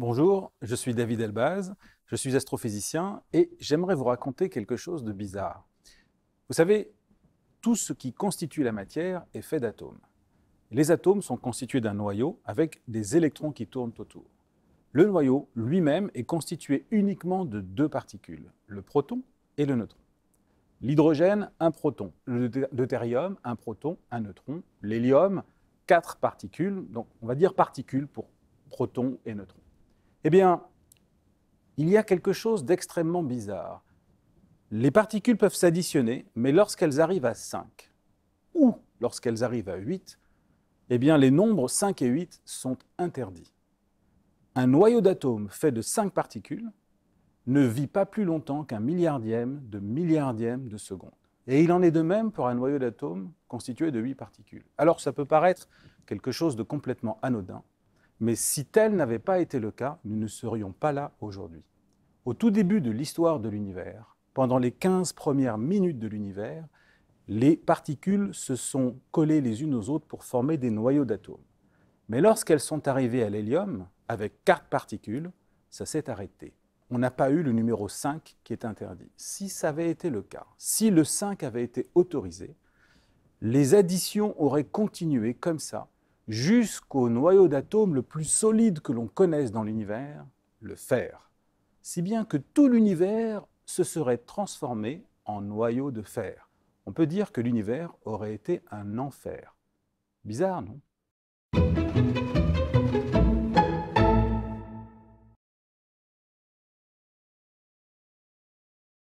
Bonjour, je suis David Elbaz, je suis astrophysicien et j'aimerais vous raconter quelque chose de bizarre. Vous savez, tout ce qui constitue la matière est fait d'atomes. Les atomes sont constitués d'un noyau avec des électrons qui tournent autour. Le noyau lui-même est constitué uniquement de deux particules, le proton et le neutron. L'hydrogène, un proton. Le deutérium, un proton, un neutron. L'hélium, quatre particules. Donc on va dire particules pour protons et neutrons. Eh bien, il y a quelque chose d'extrêmement bizarre. Les particules peuvent s'additionner, mais lorsqu'elles arrivent à 5 ou lorsqu'elles arrivent à 8, eh bien les nombres 5 et 8 sont interdits. Un noyau d'atomes fait de 5 particules ne vit pas plus longtemps qu'un milliardième de milliardième de seconde. Et il en est de même pour un noyau d'atomes constitué de 8 particules. Alors ça peut paraître quelque chose de complètement anodin, mais si tel n'avait pas été le cas, nous ne serions pas là aujourd'hui. Au tout début de l'histoire de l'univers, pendant les 15 premières minutes de l'univers, les particules se sont collées les unes aux autres pour former des noyaux d'atomes. Mais lorsqu'elles sont arrivées à l'hélium, avec quatre particules, ça s'est arrêté. On n'a pas eu le numéro 5 qui est interdit. Si ça avait été le cas, si le 5 avait été autorisé, les additions auraient continué comme ça jusqu'au noyau d'atomes le plus solide que l'on connaisse dans l'univers, le fer. Si bien que tout l'univers se serait transformé en noyau de fer. On peut dire que l'univers aurait été un enfer. Bizarre, non?